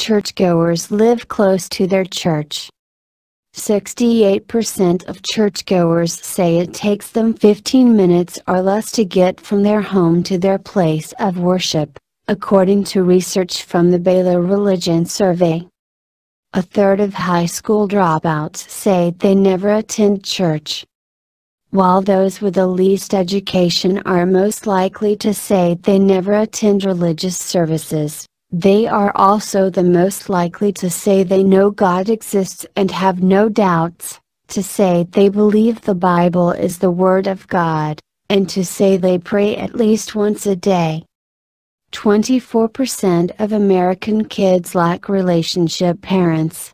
churchgoers live close to their church. 68% of churchgoers say it takes them 15 minutes or less to get from their home to their place of worship, according to research from the Baylor Religion Survey. A third of high school dropouts say they never attend church. While those with the least education are most likely to say they never attend religious services, they are also the most likely to say they know God exists and have no doubts, to say they believe the Bible is the Word of God, and to say they pray at least once a day. 24% of American kids lack relationship parents.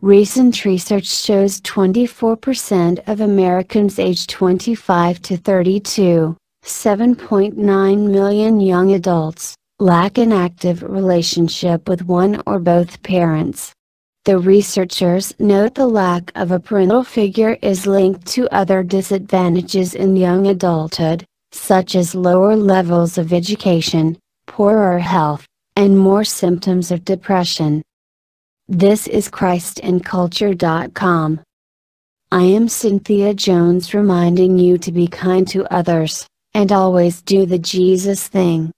Recent research shows 24% of Americans aged 25 to 32, 7.9 million young adults, lack an active relationship with one or both parents. The researchers note the lack of a parental figure is linked to other disadvantages in young adulthood, such as lower levels of education, poorer health, and more symptoms of depression. This is ChristInCulture.com. I am Cynthia Jones reminding you to be kind to others, and always do the Jesus thing.